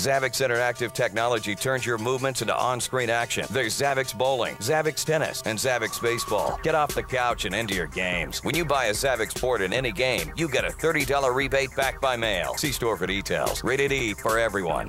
Xavix Interactive technology turns your movements into on-screen action. There's Xavix Bowling, Xavix Tennis, and Xavix Baseball. Get off the couch and into your games. When you buy a Xavix board in any game, you get a $30 rebate back by mail. See store for details. Rated E for everyone.